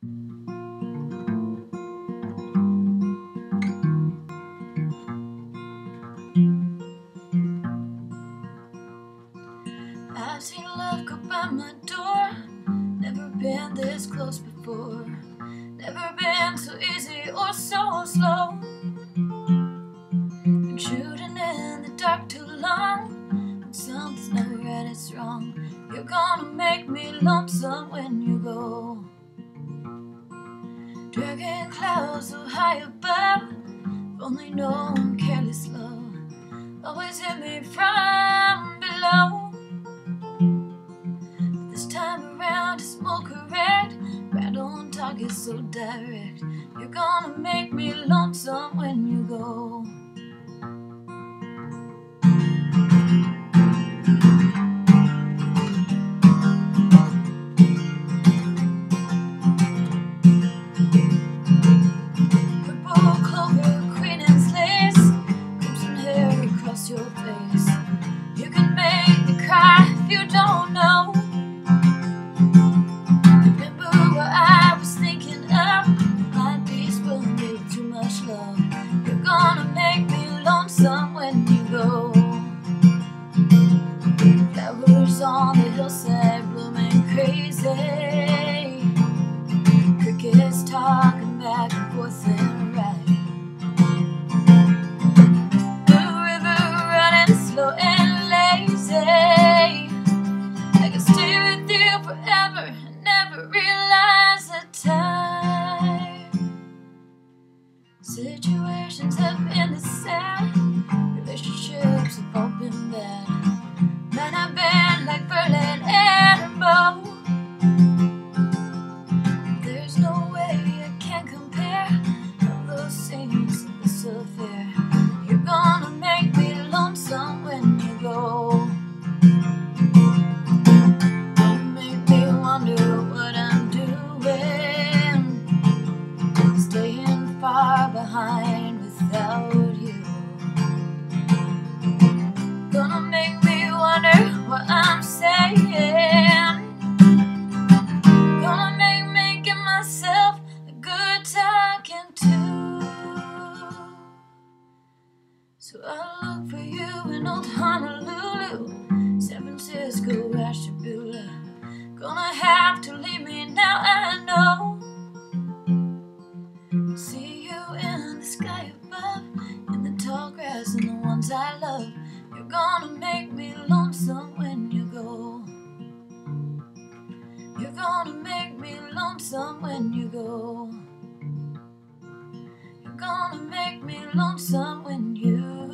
I've seen love go by my door. Never been this close before. Never been so easy or so slow. Been shooting in the dark too long. When something's not right, it's wrong. You're gonna make me lonesome when you go. Dragging clouds so high above. Only known careless love. Always hit me from below. but This time around it's more correct. Right on target, so direct. You're gonna make me lonesome when you go. Your face. You can make me cry if you don't know. Situations have been the same. Relationships have all been bad. So I'll look for you in old Honolulu, San Francisco, Ashtabula. Gonna have to leave me now, I know. See you in the sky above, in the tall grass and the ones I love. You're gonna make me lonesome when you go. You're gonna make me lonesome when you go. Lonesome when you